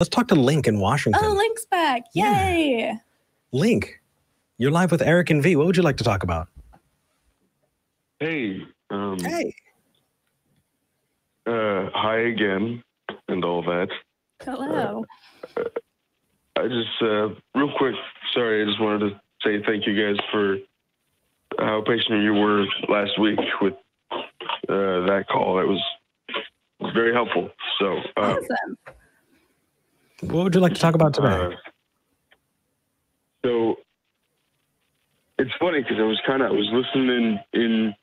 Let's talk to Link in Washington. Oh, Link's back. Yeah. Yay. Link, you're live with Eric and Vi. What would you like to talk about? Hey, um, Hey. uh, hi again, and all that. Hello. I just, uh, real quick, sorry, I just wanted to say thank you guys for how patient you were last week with uh, that call. That was very helpful. So, uh, awesome. What would you like to talk about today? uh, so it's funny because I was kind of I was listening in,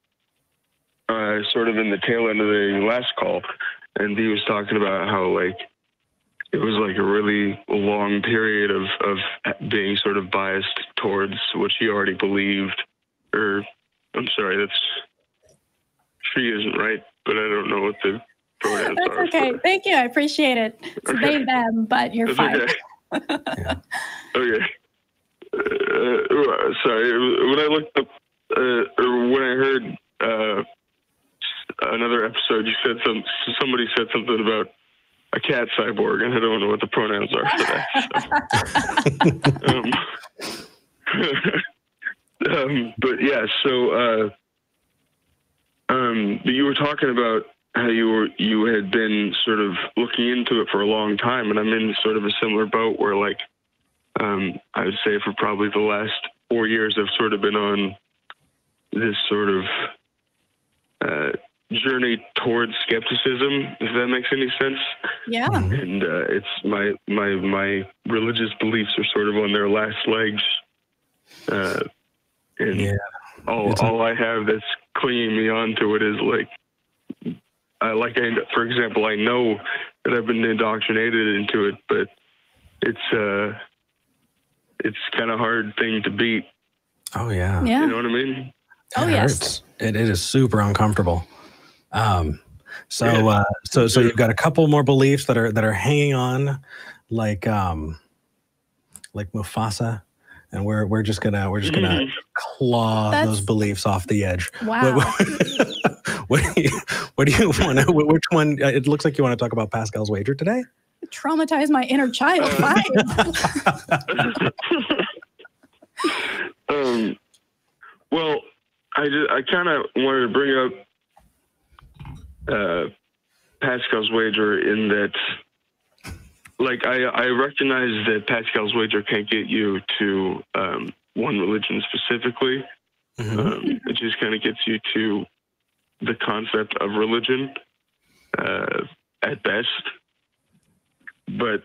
uh, sort of in the tail end of the last call, and he was talking about how like it was like a really long period of of being sort of biased towards what she already believed, or I'm sorry, that's she isn't right, but I don't know what the That's okay. for- Thank you. I appreciate it. It's Okay. they, them, but you're fine. okay. Yeah. Okay. Uh, sorry. When I looked up, uh, or when I heard uh, another episode, you said some somebody said something about a cat cyborg, and I don't know what the pronouns are for that. So. um, um, but yeah, so uh, um, but you were talking about how you were you had been sort of looking into it for a long time, and I'm in sort of a similar boat where like um, I would say for probably the last four years, I've sort of been on this sort of uh, journey towards skepticism, if that makes any sense. Yeah. And uh, it's my my my religious beliefs are sort of on their last legs, uh, and Yeah. all It's all I have that's clinging me onto it is like. I like, I, for example, I know that I've been indoctrinated into it, but it's uh, it's kind of hard thing to beat. Oh yeah. Yeah. You know what I mean? Oh, It yes. hurts. It, it is super uncomfortable. Um, so Yeah. uh, so so you've got a couple more beliefs that are that are hanging on, like um, like Mufasa, and we're we're just gonna we're just gonna Mhm. claw That's- those beliefs off the edge. Wow. What, what, what do you what do you want to? Which one? uh, It looks like you want to talk about Pascal's wager today. Traumatize my inner child. Uh, um, well, I just, I kind of wanted to bring up uh, Pascal's wager in that, like, I I recognize that Pascal's wager can't get you to um, one religion specifically. Mhm. Um, it just kind of gets you to the concept of religion uh, at best. But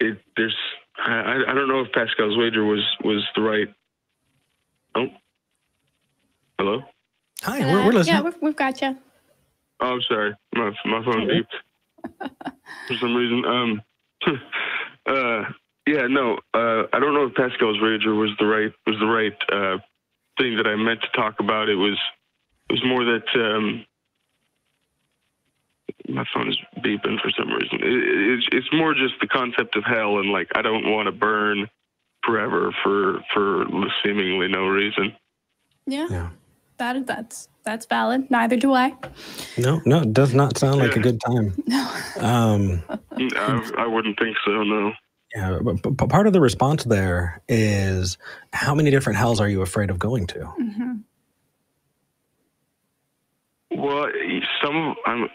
it there's I, I- I don't know if Pascal's wager was was the right. Oh, hello. Hi, we're, we're listening. Yeah, we've, we've got you. Oh, I'm sorry, my my phone beeped for some reason. Um, uh, yeah, no, uh, I don't know if Pascal's wager was the right was the right uh, thing that I meant to talk about. It was it was more that um, my phone is beeping for some reason. It, it's it's more just the concept of hell and like I don't want to burn forever for for seemingly no reason. Yeah. Yeah. That that's that's valid. Neither do I. No, no, it does not sound like a good time. No. Um, I, I wouldn't think so. No. yeah, but, but part of the response there is how many different hells are you afraid of going to? hmm Well, some I'm.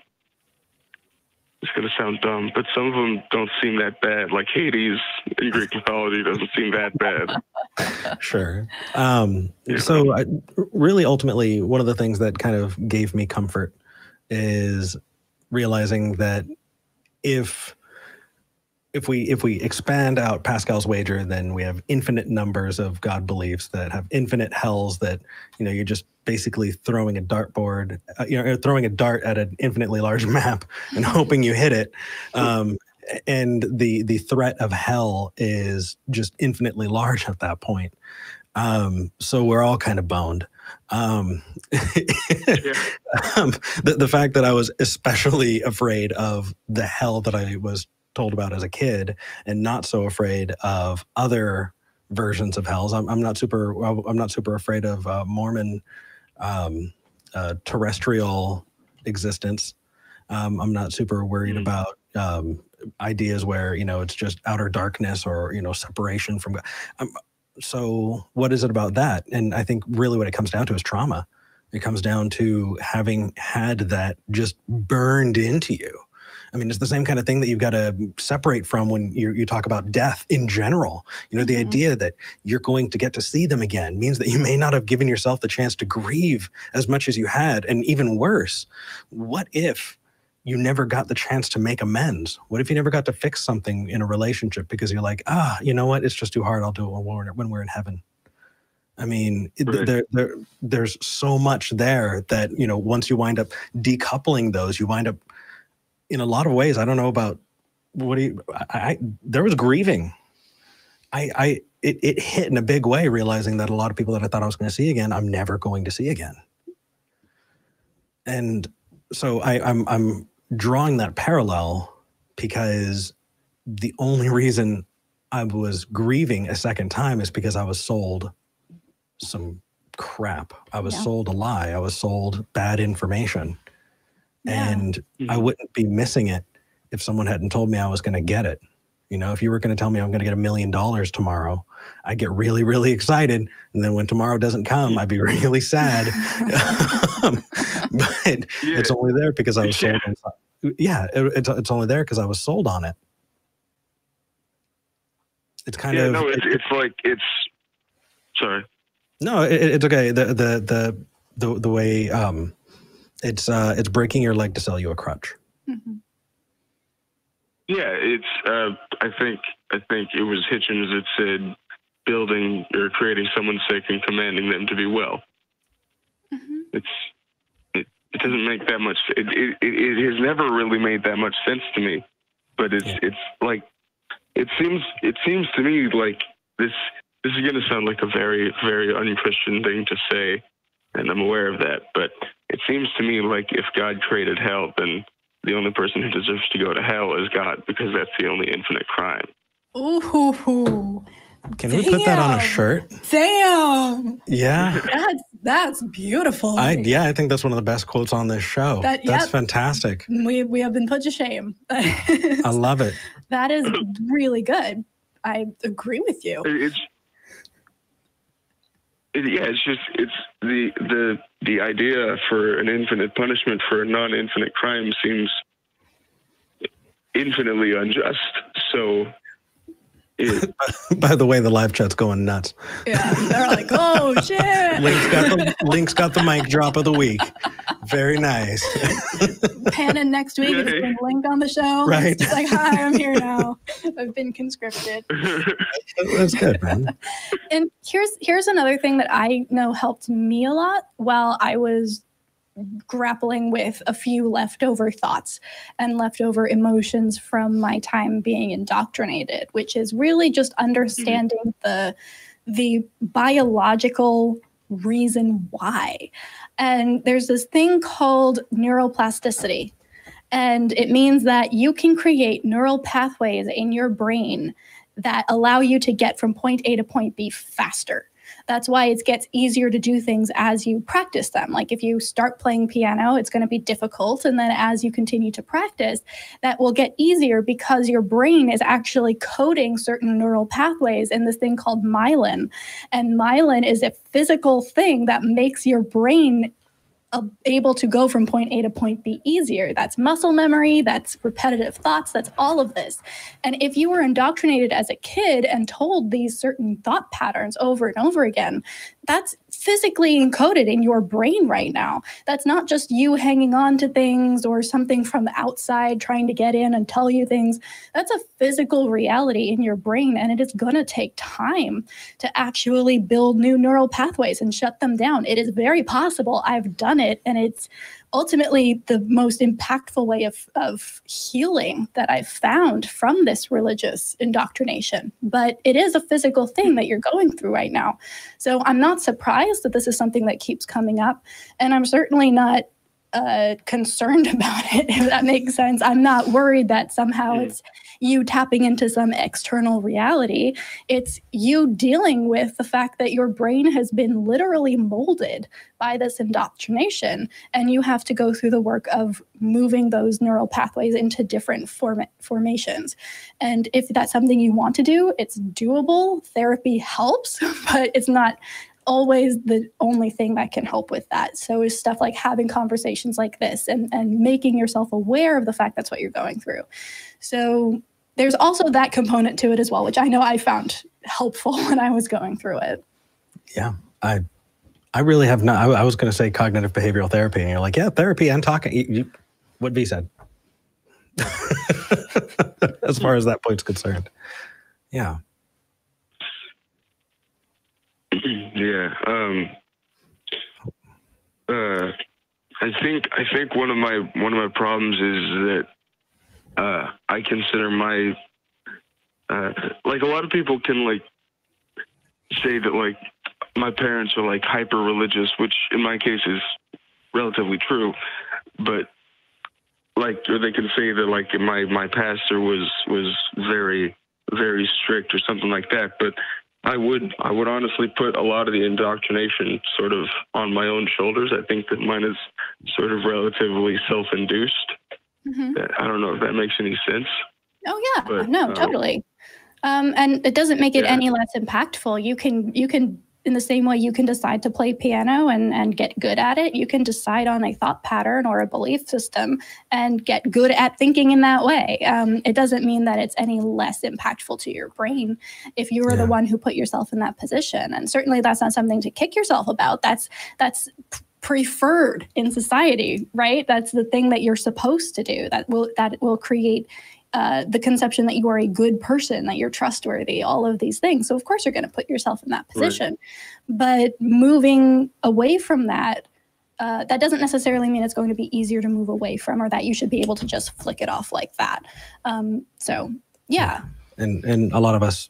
It's gonna sound dumb, but some of them don't seem that bad. Like Hades in Greek mythology doesn't seem that bad. Sure. Um, Yeah. so, I, really, ultimately, one of the things that kind of gave me comfort is realizing that if if we if we expand out Pascal's wager, then we have infinite numbers of God beliefs that have infinite hells. That you know, you're just basically throwing a dartboard, uh, you know, throwing a dart at an infinitely large map and hoping you hit it. Um, and the the threat of hell is just infinitely large at that point. Um, so we're all kind of boned. Um, um, the, the fact that I was especially afraid of the hell that I was told about as a kid and not so afraid of other versions of hells. I'm, I'm not super, I'm not super afraid of uh, Mormon um, uh, terrestrial existence. Um, I'm not super worried Mm. about um, ideas where you know it's just outer darkness or you know separation from God. Um, so what is it about that? And I think really what it comes down to is trauma. It comes down to having had that just burned into you. I mean, it's the same kind of thing that you've got to separate from when you, you talk about death in general. You know, the Mhm. idea that you're going to get to see them again means that you may not have given yourself the chance to grieve as much as you had. And even worse, what if you never got the chance to make amends? What if you never got to fix something in a relationship because you're like, ah, you know what? It's just too hard. I'll do it when we're, when we're in heaven. I mean, Right. there, there, there's so much there that, you know, once you wind up decoupling those, you wind up in a lot of ways. I don't know about what do you, I, I there was grieving. I, I, it, it hit in a big way, realizing that a lot of people that I thought I was going to see again, I'm never going to see again. And so I, I'm, I'm drawing that parallel because the only reason I was grieving a second time is because I was sold some crap. I was Yeah. sold a lie. I was sold bad information. Yeah. And I Mhm. wouldn't be missing it if someone hadn't told me I was going to get it. You know, if you were going to tell me I'm going to get a million dollars tomorrow, I'd get really, really excited. And then when tomorrow doesn't come, I'd be really sad. Um, but Yeah. it's only there because I was sold. Yeah. On, yeah, it, it's it's only there because I was sold on it. It's kind yeah, of no, it's it's like it's. Sorry. no, it, it's okay. The the the the the way um, it's uh, it's breaking your leg to sell you a crutch. Mhm. Yeah, it's. Uh, I think. I think it was Hitchens that said, "Building or creating someone sick and commanding them to be well." Mhm. It's. It, it doesn't make that much. It, it it it has never really made that much sense to me, but it's Yeah. it's like, it seems it seems to me like this. This is going to sound like a very very unchristian thing to say, and I'm aware of that. But it seems to me like if God created hell, then the only person who deserves to go to hell is God because that's the only infinite crime. Ooh, Can we put that on a shirt? damn! Yeah. That's that's beautiful. I yeah, I think that's one of the best quotes on this show. That- that's yep. fantastic. we we have been put to shame. I love it. that is really good. I agree with you. It's it, yeah, it's just it's the the the idea for an infinite punishment for a non-infinite crime seems infinitely unjust. So it, By the way, the live chat's going nuts. Yeah, they're like, oh shit. Link's got the Link's got the mic drop of the week. Very nice. Panning next week. It's Yay. been linked on the show. Right. It's like, hi, I'm here now. I've been conscripted. That's good, man. And here's here's another thing that I know helped me a lot while I was Mm-hmm. grappling with a few leftover thoughts and leftover emotions from my time being indoctrinated, which is really just mm-hmm. understanding the the biological reason why. And there's this thing called neuroplasticity. And it means that you can create neural pathways in your brain that allow you to get from point A to point B faster. That's why it gets easier to do things as you practice them. Like if you start playing piano, it's going to be difficult. And then as you continue to practice, that will get easier because your brain is actually coding certain neural pathways in this thing called myelin. And myelin is a physical thing that makes your brain able to go from point A to point B easier. That's muscle memory, that's repetitive thoughts, that's all of this. And if you were indoctrinated as a kid and told these certain thought patterns over and over again, that's physically encoded in your brain right now. That's not just you hanging on to things or something from the outside trying to get in and tell you things. That's a physical reality in your brain, and it is going to take time to actually build new neural pathways and shut them down. It is very possible. I've done it, and it's ultimately the most impactful way of, of healing that I've found from this religious indoctrination. But it is a physical thing that you're going through right now. So I'm not surprised that this is something that keeps coming up. And I'm certainly not uh, concerned about it, if that makes sense. I'm not worried that somehow Mm. it's you tapping into some external reality. It's you dealing with the fact that your brain has been literally molded by this indoctrination, and you have to go through the work of moving those neural pathways into different form- formations. And if that's something you want to do, it's doable. Therapy helps, but it's not always the only thing that can help with that. So is stuff like having conversations like this and, and making yourself aware of the fact that's what you're going through. So there's also that component to it as well, which I know I found helpful when I was going through it. Yeah, I I really have not. I, I was going to say cognitive behavioral therapy, and you're like, yeah, therapy and talking. You, you, what Vi said, as far as that point's concerned. Yeah, yeah. Um, uh, I think I think one of my one of my problems is that uh, I consider my uh, like a lot of people can like say that like my parents are like hyper religious, which in my case is relatively true, but like or they can say that like my my pastor was was very very strict or something like that, but I would I would honestly put a lot of the indoctrination sort of on my own shoulders. I think that mine is sort of relatively self-induced. I don't know if that makes any sense. Oh yeah, But, no, um, totally. Um, and it doesn't make it Yeah. any less impactful. You can you can in the same way you can decide to play piano and and get good at it. You can decide on a thought pattern or a belief system and get good at thinking in that way. Um, it doesn't mean that it's any less impactful to your brain if you were Yeah. the one who put yourself in that position. And certainly that's not something to kick yourself about. That's that's preferred in society, right? That's the thing that you're supposed to do. That will that will create uh, the conception that you are a good person, that you're trustworthy, all of these things. So, of course, you're going to put yourself in that Right. position. But moving away from that, uh, that doesn't necessarily mean it's going to be easier to move away from or that you should be able to just flick it off like that. Um, so, yeah, and and a lot of us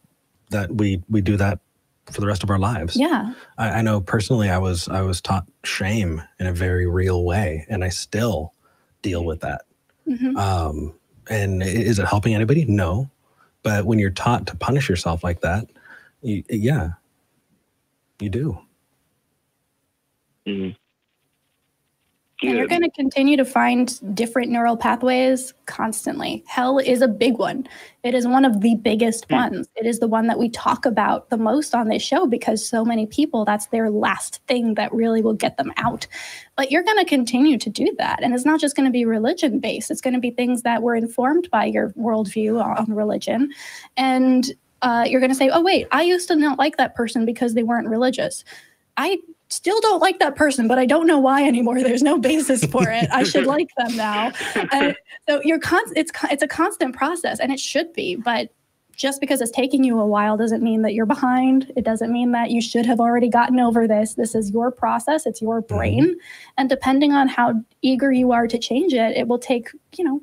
that we we do that for the rest of our lives. yeah, I, I know personally, I was I was taught shame in a very real way, and I still deal with that. hmm Um, and is it helping anybody? No. But when you're taught to punish yourself like that, you, yeah, you do. Mhm. And you're going to continue to find different neural pathways constantly. Hell is a big one. It is one of the biggest Hmm. ones. It is the one that we talk about the most on this show because so many people, that's their last thing that really will get them out. But you're going to continue to do that. And it's not just going to be religion based, it's going to be things that were informed by your worldview on religion. And uh, you're going to say, oh, wait, I used to not like that person because they weren't religious. I still don't like that person, but I don't know why anymore. There's no basis for it. I should like them now. And so you're con- it's it's a constant process, and it should be. But just because it's taking you a while doesn't mean that you're behind. It doesn't mean that you should have already gotten over this. This is your process. It's your mm-hmm. brain, and depending on how eager you are to change it, it will take you know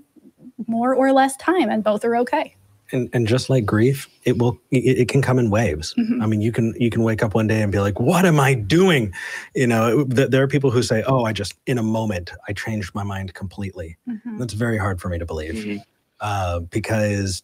more or less time, and both are okay. And and just like grief, it will it, it can come in waves. Mhm. I mean, you can you can wake up one day and be like, "What am I doing?" You know, th- there are people who say, "Oh, I just in a moment I changed my mind completely." Mhm. That's very hard for me to believe. Mhm. uh, because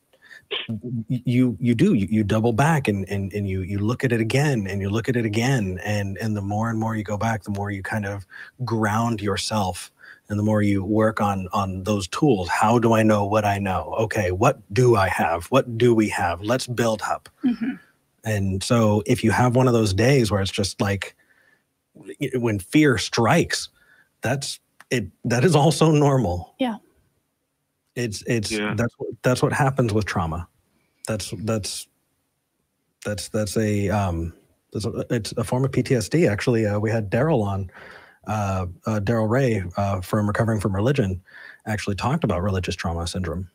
you you do you, you double back and, and and you you look at it again and you look at it again and and the more and more you go back the more you kind of ground yourself and the more you work on on those tools how do i know what i know okay what do i have what do we have let's build up Mhm. and so if you have one of those days where it's just like when fear strikes that's it that is also normal Yeah. it's it's Yeah. that's what that's what happens with trauma that's that's that's that's a um that's a, it's a form of ptsd actually uh, we had Darrel on uh, uh Darrel Ray uh, from recovering from religion actually talked about religious trauma syndrome.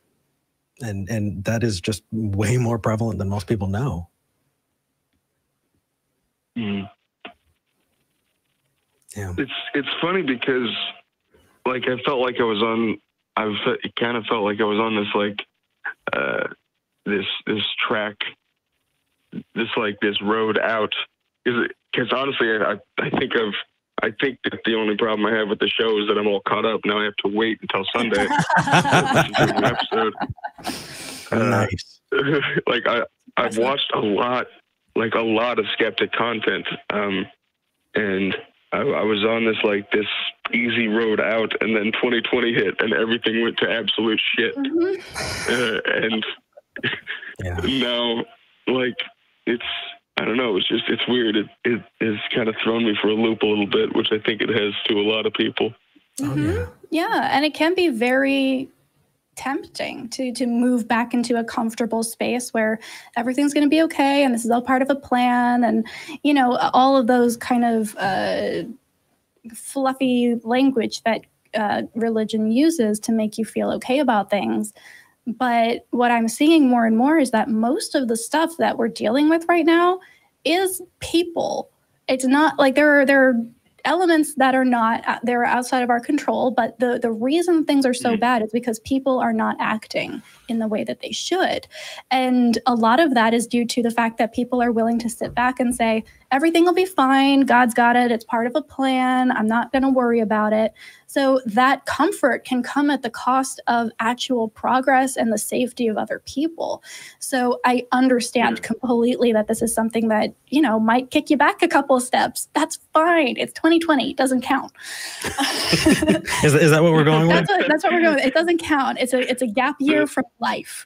And and that is just way more prevalent than most people know. Mhm. yeah. It's it's funny because like I felt like I was on I kind of felt like I was on this like uh this this track this like this road out. Because honestly I I think I've I think that the only problem I have with the show is that I'm all caught up. Now I have to wait until Sunday to listen an episode. Uh, nice. like I, I've watched a lot, like a lot of skeptic content, um, and I, I was on this like this easy road out, and then 2020 hit, and everything went to absolute shit. Mhm. Uh, and Yeah. now, like it's I don't know. It's just it's weird. It it has kind of thrown me for a loop a little bit, which I think it has to a lot of people. Oh, Mhm. yeah. Yeah, and it can be very tempting to to move back into a comfortable space where everything's going to be okay and this is all part of a plan and you know all of those kind of uh, fluffy language that uh, religion uses to make you feel okay about things. But what I'm seeing more and more is that most of the stuff that we're dealing with right now is people. It's not like there are there are elements that are not uh, they're outside of our control but the the reason things are so Mhm. bad is because people are not acting in the way that they should. And a lot of that is due to the fact that people are willing to sit back and say everything will be fine. God's got it. It's part of a plan. I'm not going to worry about it so that comfort can come at the cost of actual progress and the safety of other people so i understand Yeah. completely that this is something that you know might kick you back a couple of steps that's fine it's 2020 it doesn't count Is, is that what we're going with? that's what, that's what we're going with it doesn't count it's a it's a gap year from life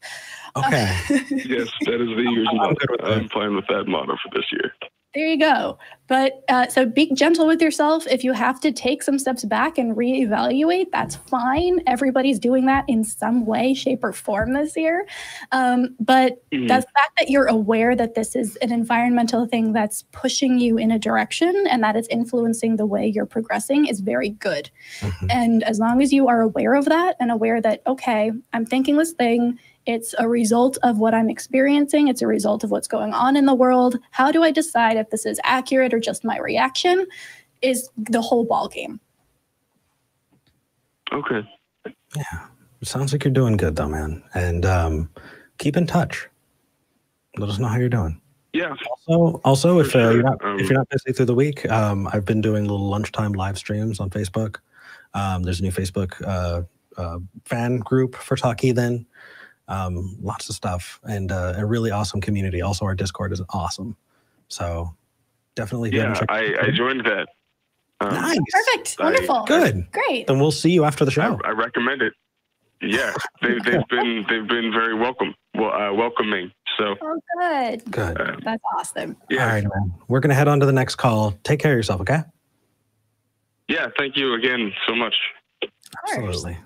Okay. Yes, that is the year's I'm motto. with that. I'm fine with that motto for this year. There you go. But uh, so be gentle with yourself. If you have to take some steps back and reevaluate, that's fine. Everybody's doing that in some way, shape, or form this year. Um, but Mhm. the fact that you're aware that this is an environmental thing that's pushing you in a direction and that it's influencing the way you're progressing is very good. Mhm. And as long as you are aware of that and aware that, okay, I'm thinking this thing, it's a result of what I'm experiencing, it's a result of what's going on in the world. How do I decide if this is accurate or just my reaction? Is the whole ball game. Okay. Yeah. Sounds like you're doing good though, man. And um, keep in touch. Let us know how you're doing. Yeah. Also, also if uh, you're not Um, if you're not busy through the week, um, I've been doing little lunchtime live streams on Facebook. Um, there's a new Facebook uh, uh, fan group for Talk Heathen. Um, lots of stuff and uh, a really awesome community. Also, our Discord is awesome. So definitely, Yeah. haven't I, I joined that. Um, nice. Perfect. I- Wonderful. Good. Great. Then we'll see you after the show. I recommend it. Yeah, they, they've been they've been very welcome, well, uh, welcoming. So Oh, good. Good. uh, That's awesome. yeah, All right, man. We're gonna head on to the next call. Take care of yourself, okay? yeah. Thank you again so much. course. Absolutely.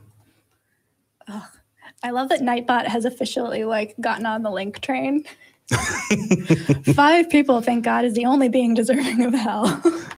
I love that Nightbot has officially like gotten on the link train. Five people think God is the only being deserving of hell.